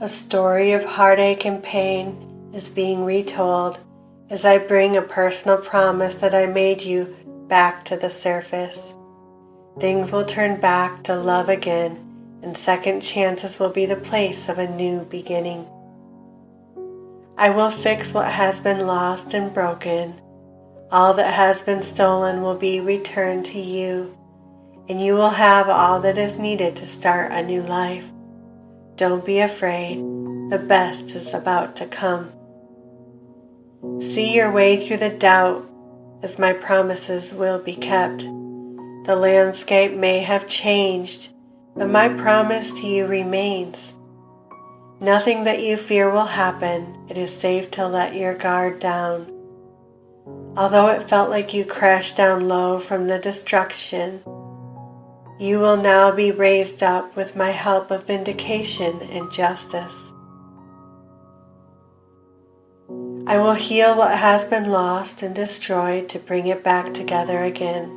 A story of heartache and pain is being retold as I bring a personal promise that I made you back to the surface. Things will turn back to love again, and second chances will be the place of a new beginning. I will fix what has been lost and broken. All that has been stolen will be returned to you, and you will have all that is needed to start a new life. Don't be afraid, the best is about to come. See your way through the doubt, as my promises will be kept. The landscape may have changed, but my promise to you remains. Nothing that you fear will happen. It is safe to let your guard down. Although it felt like you crashed down low from the destruction, you will now be raised up with my help of vindication and justice. I will heal what has been lost and destroyed to bring it back together again.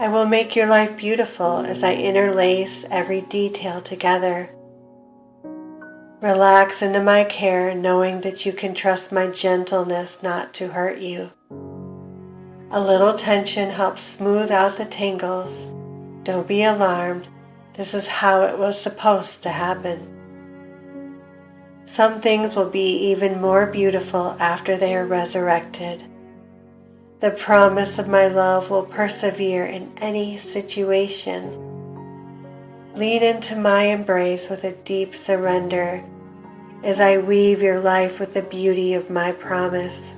I will make your life beautiful as I interlace every detail together. Relax into my care, knowing that you can trust my gentleness not to hurt you. A little tension helps smooth out the tangles don't be alarmed. This is how it was supposed to happen. Some things will be even more beautiful after they are resurrected. The promise of my love will persevere in any situation. Lean into my embrace with a deep surrender as I weave your life with the beauty of my promise.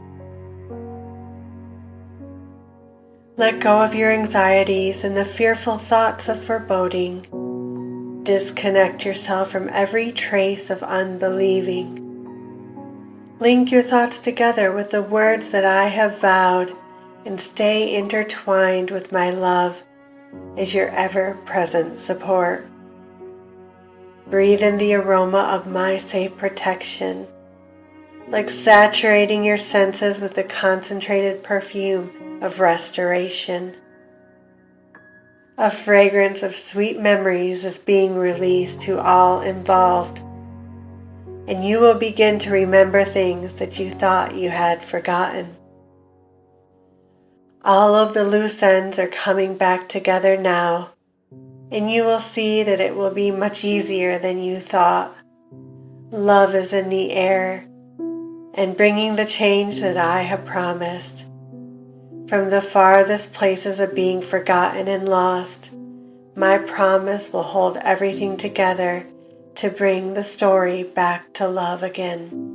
Let go of your anxieties and the fearful thoughts of foreboding. Disconnect yourself from every trace of unbelieving. Link your thoughts together with the words that I have vowed and stay intertwined with my love as your ever present support. Breathe in the aroma of my safe protection, like saturating your senses with the concentrated perfume of restoration. A fragrance of sweet memories is being released to all involved, and you will begin to remember things that you thought you had forgotten. All of the loose ends are coming back together now, and you will see that it will be much easier than you thought. Love is in the air and bringing the change that I have promised. From the farthest places of being forgotten and lost, my promise will hold everything together to bring the story back to love again.